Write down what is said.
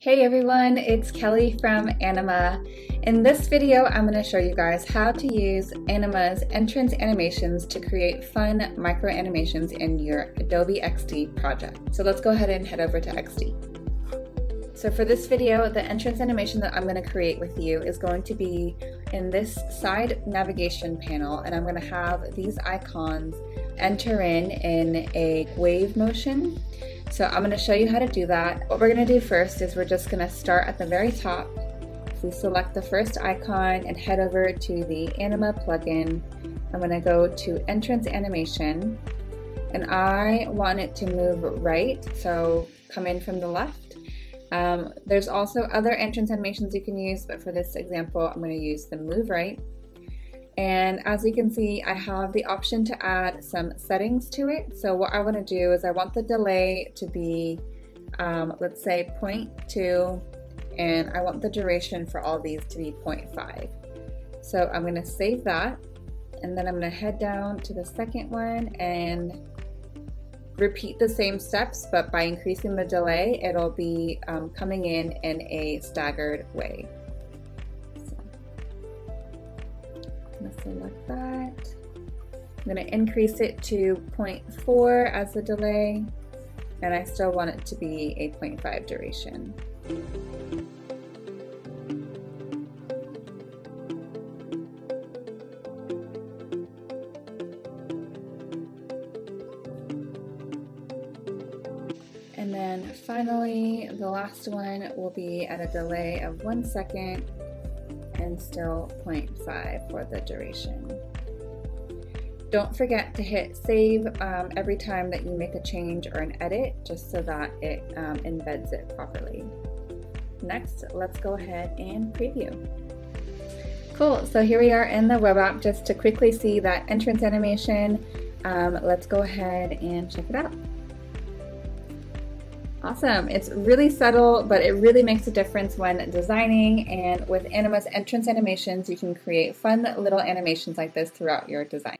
Hey everyone, it's Kelly from Anima. In this video, I'm going to show you guys how to use Anima's entrance animations to create fun micro animations in your Adobe XD project. So let's go ahead and head over to XD. So for this video, the entrance animation that I'm going to create with you is going to be in this side navigation panel, and I'm going to have these icons enter in in a wave motion. So I'm going to show you how to do that. What we're going to do first is we're just going to start at the very top. We select the first icon and head over to the Anima plugin. I'm going to go to entrance animation and I want it to move right. So come in from the left. Um, there's also other entrance animations you can use, but for this example, I'm going to use the move right. And as you can see, I have the option to add some settings to it. So what I want to do is I want the delay to be, um, let's say 0.2, and I want the duration for all these to be 0.5. So I'm going to save that, and then I'm going to head down to the second one and repeat the same steps, but by increasing the delay, it'll be um, coming in in a staggered way. I'm gonna select that. I'm gonna increase it to 0.4 as the delay, and I still want it to be a 0.5 duration. Then finally, the last one will be at a delay of one second and still 0.5 for the duration. Don't forget to hit save um, every time that you make a change or an edit just so that it um, embeds it properly. Next, let's go ahead and preview. Cool, so here we are in the web app just to quickly see that entrance animation. Um, let's go ahead and check it out. Awesome. It's really subtle, but it really makes a difference when designing. And with Anima's entrance animations, you can create fun little animations like this throughout your design.